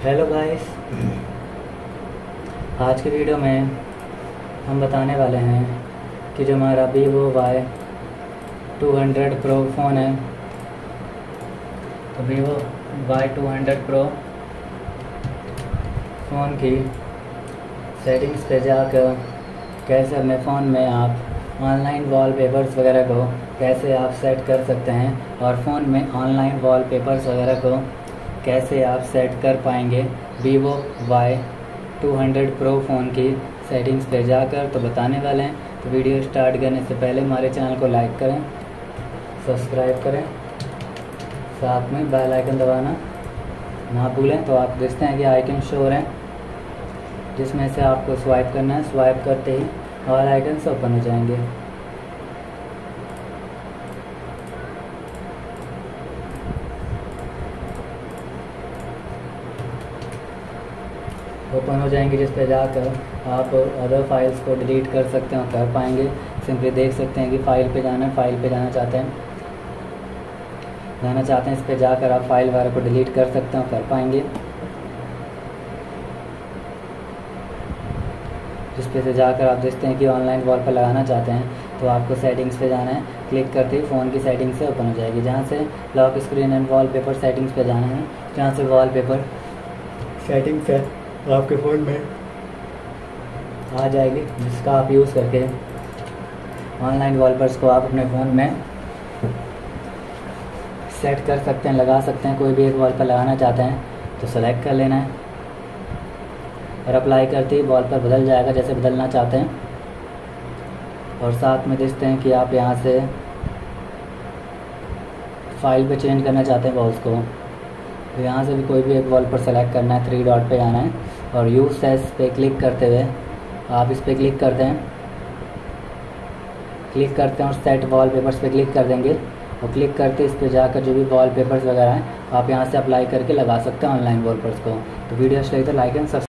Hello guys आज की video में हम बताने वाले हैं कि जो हमारा Vivo Y two hundred pro phone है तो Vivo Y two hundred pro phone की सेटिंग्स पे जाकर कैसे अपने फ़ोन में आप ऑनलाइन वॉलपेपर्स वगैरह को कैसे आप सेट कर सकते हैं और फ़ोन में ऑनलाइन वॉलपेपर्स वगैरह को कैसे आप सेट कर पाएँगे? Vivo Y two hundred pro phone की सेटिंग्स पे जाकर तो बताने वाले हैं। तो वीडियो स्टार्ट करने से पहले हमारे चैनल को लाइक करें सब्सक्राइब करें, साथ में बेल आइकन दबाना ना भूलें। तो आप देखते हैं कि आइकन शो हो रहे हैं, जिसमें से आपको स्वाइप करना है। स्वाइप करते ही और आइकन्स ओपन हो जाएँगे। ओपन हो जाएँगे जिस पर जाकर आप अदर फाइल्स को डिलीट कर सकते हैं और कर पाएँगे। सिंपली देख सकते हैं कि फ़ाइल पे जाना है फ़ाइल पे जाना चाहते हैं। जाना चाहते हैं, इस पर जाकर आप फ़ाइल वगैरह को डिलीट कर सकते हैं और कर पाएँगे। जिस पे से जाकर आप देखते हैं कि ऑनलाइन वॉल पर लगाना चाहते हैं तो आपको सेटिंग्स पे जाना है। क्लिक करते ही फ़ोन की सेटिंग से ओपन हो जाएगी, जहाँ से lock screen and wallpaper settings पे जाना है। जहाँ से वॉलपेपर सेटिंग्स है। आपके फ़ोन में? आ जाएगी, जिसका आप यूज़ करके। ऑनलाइन वॉलपेपर्स को आप अपने फ़ोन में सेट कर सकते हैं, लगा सकते हैं, कोई भी एक वॉल पर लगाना चाहते हैं तो सेलेक्ट कर लेना है। और अप्लाई करते ही वॉल पर बदल जाएगा, जैसे बदलना चाहते हैं। और साथ में देखते हैं कि आप यहाँ से फ़ाइल पे चेंज करना चाहते हैं वॉल्स को। तो यहाँ से भी कोई भी एक वॉल पर सेलेक्ट करना है थ्री डॉट पे जाना है। और यू सेस पे क्लिक करते हुए आप इस पर क्लिक करते हैं। क्लिक करते हैं और सेट वॉल पेपर्स पे क्लिक कर देंगे। और क्लिक करते इस पर जाकर जो भी वॉल पेपर्स वगैरह हैं, आप यहाँ से अप्लाई करके लगा सकते हैं ऑनलाइन वॉल को। तो वीडियो अच्छी लगी तो लाइक एंड